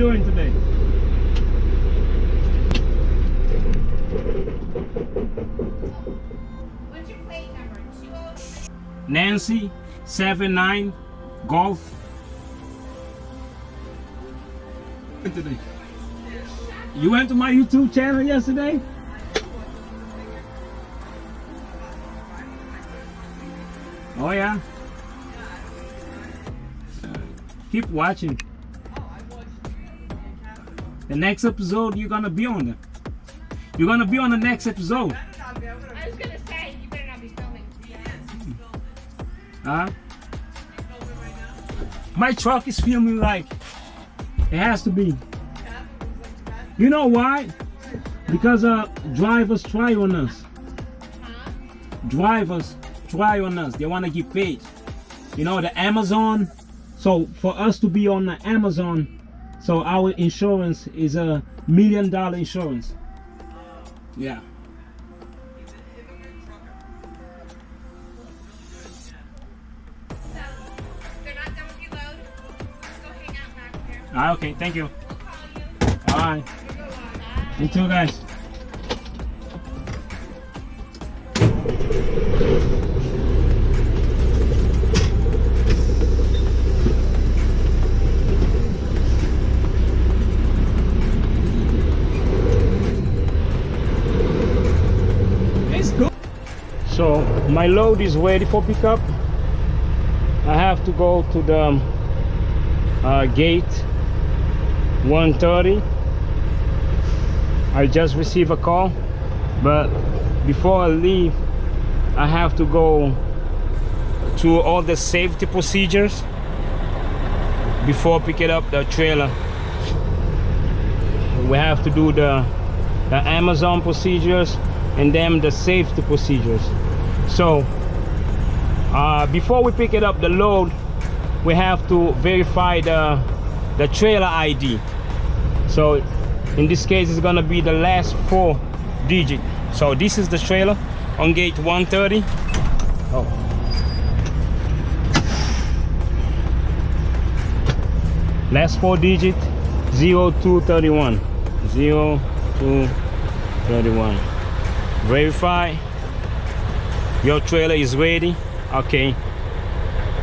doing today? What's your plate number? Nancy, seven nine, golf. Today. You went to my YouTube channel yesterday? Oh yeah. Keep watching. The next episode you're gonna be on it. You're gonna be on the next episode. I was gonna say, you better not be filming. Huh? My truck is filming like it has to be. You know why? Because uh drivers try on us. Drivers try on us. They want to get paid. You know the Amazon. So for us to be on the Amazon, so our insurance is a million dollar insurance. Yeah. So, they're not done with your load. Let's go hang out back there. Ah, okay. Thank you. We'll call you. Bye. We'll go on. Bye. You too, guys. My load is ready for pickup. I have to go to the um, uh, gate 130 I just received a call but before I leave I have to go to all the safety procedures before picking up the trailer. We have to do the the Amazon procedures and then the safety procedures so uh, before we pick it up the load we have to verify the the trailer ID so in this case it's gonna be the last four digit. So this is the trailer on gate 130 oh. Last four digit 0231 0231 verify your trailer is ready. Okay.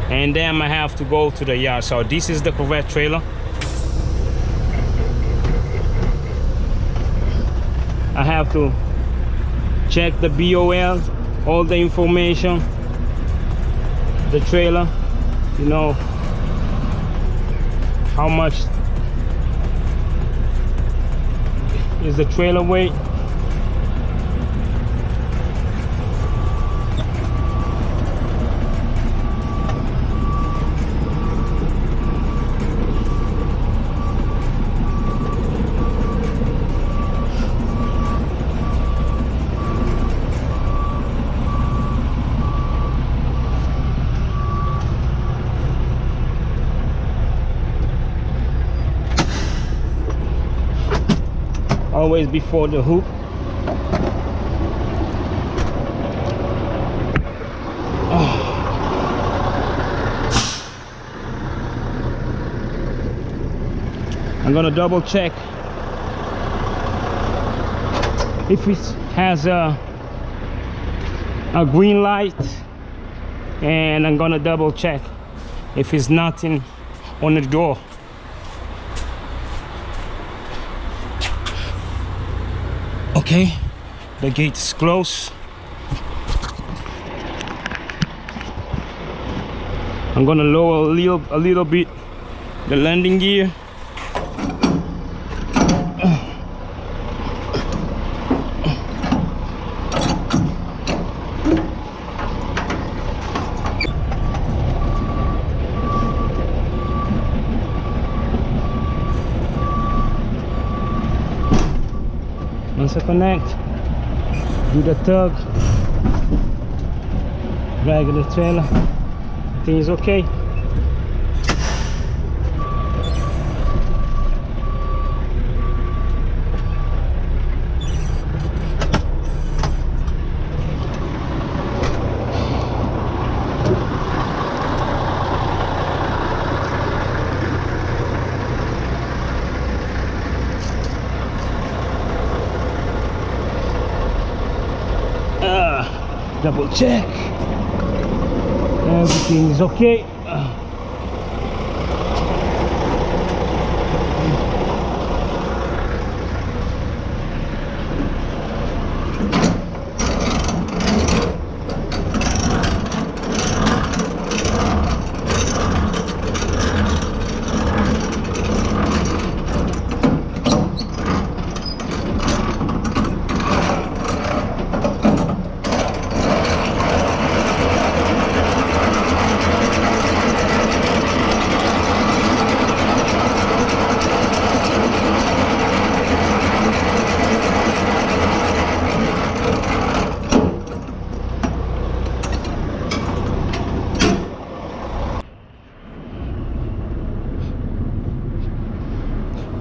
And then I have to go to the yard. So this is the correct trailer. I have to check the BOL all the information the trailer you know how much is the trailer weight always before the hoop. I'm gonna double check if it has a a green light and I'm gonna double check if it's nothing on the door okay? The gate is closed. I'm gonna lower a little a little bit the landing gear I connect do the tug drag the trailer everything is okay double check. Everything is okay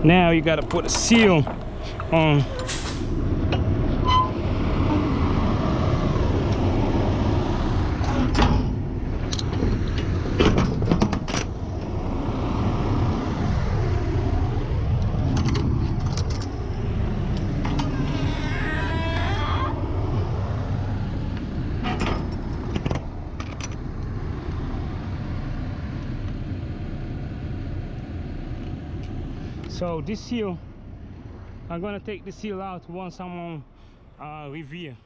now you got to put a seal on so this seal i'm gonna take the seal out once i'm on uh, Revere